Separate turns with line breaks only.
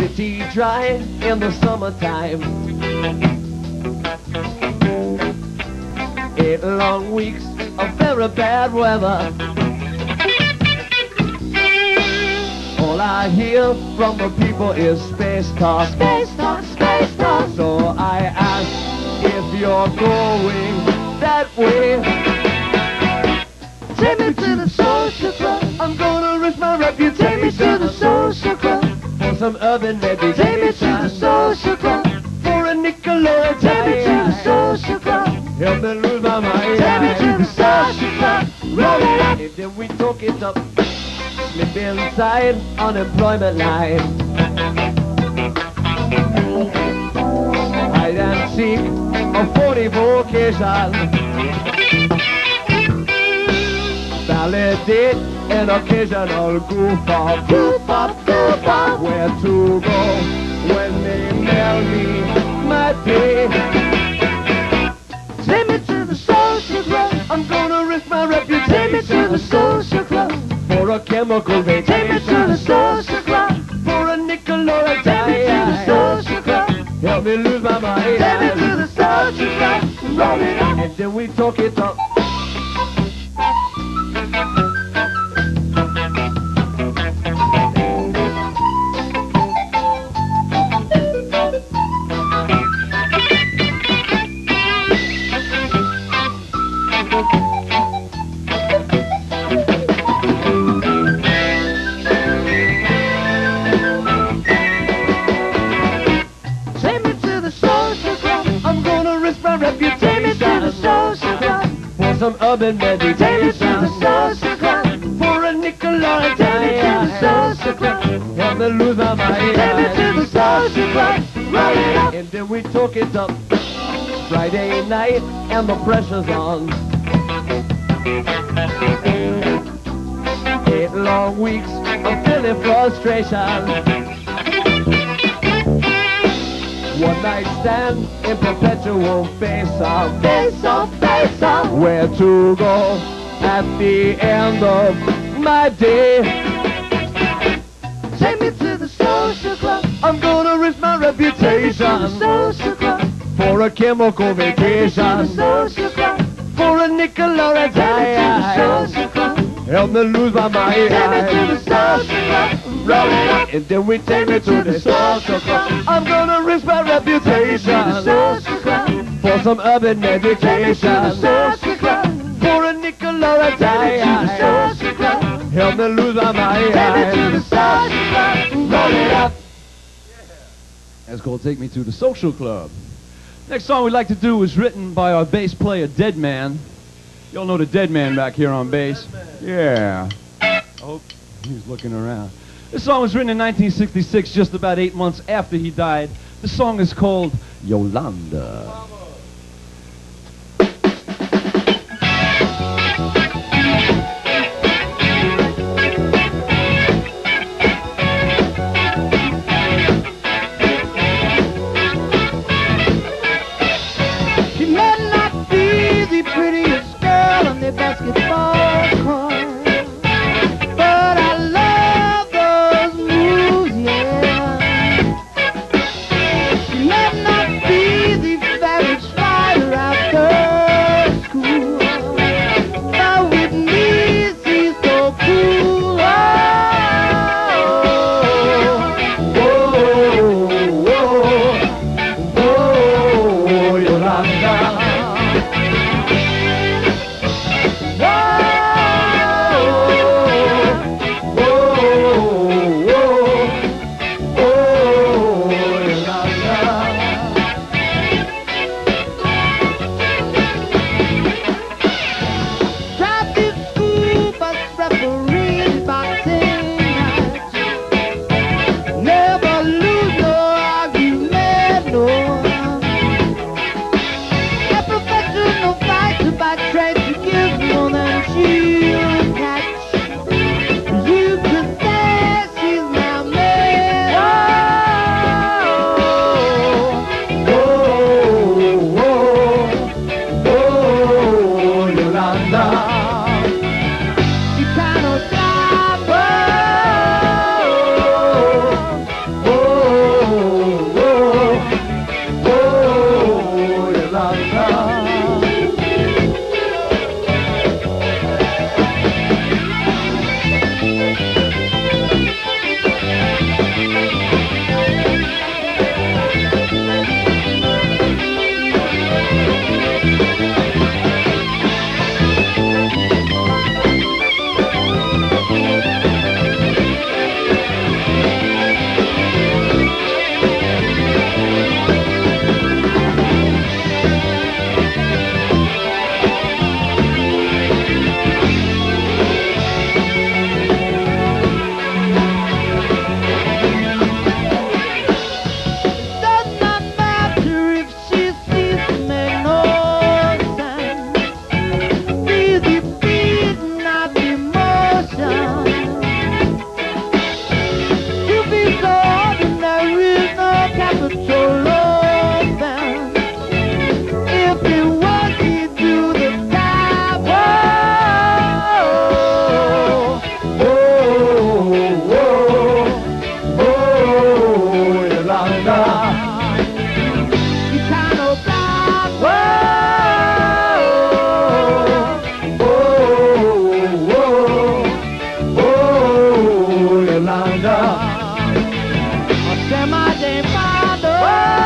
city dry in the summertime. Eight long weeks of very bad weather. All I hear from the people is space talk.
Space talk, space talk.
So I ask if you're going that way.
Take me to the social
some urban meditation.
Take me to the social club.
for a nickel or a
Take me to the
dime.
social club.
Help me lose my mind.
Take me to the social club. Roll it up.
And then we talk it up. Slip inside unemployment line. Hide and seek a 40 vocation. Validate an occasional goof off.
Goof up, up.
Where to go when they mail me my pay.
Take me to the social club.
I'm gonna risk my reputation.
Take me to the social club.
for a chemical
Take me
vacation.
to the social club.
for a nickel or a
Take me to the
dime.
social club.
Help me lose my mind.
Take me to the social club. Roll it up.
And then we talk it up. For some urban
Take me to
meditation.
the social club.
For a nickel or a
Take me to the social club.
dime. Me lose my mind.
Take me to the social club. Roll it up.
And then we talk it up. Friday night and the pressure's on. Eight long weeks of feeling frustration. One night stand in perpetual face off.
Face off, face off.
Where to go at the end of my day.
Take me to the social club.
I'm gonna risk my reputation
social club.
for a chemical vacation.
social club.
For a nickel or a dime.
social club.
Help me lose my mind.
Take me to the social club. Roll it up.
And then we take me to the social club. I'm gonna risk my reputation. For some urban
Take me to the social club.
For a nickel or a
Take me to the
dime. Help me lose my mind.
Take me to the social club. Roll it up.
That's called Take Me to the Social Club. Next song we'd like to do was written by our bass player, Dead Man. Y'all know the Dead Man back here on bass? Yeah. I hope he's looking around. This song was written in 1966, just about eight months after he died. The song is called Yolanda. que mais enfado. Oh!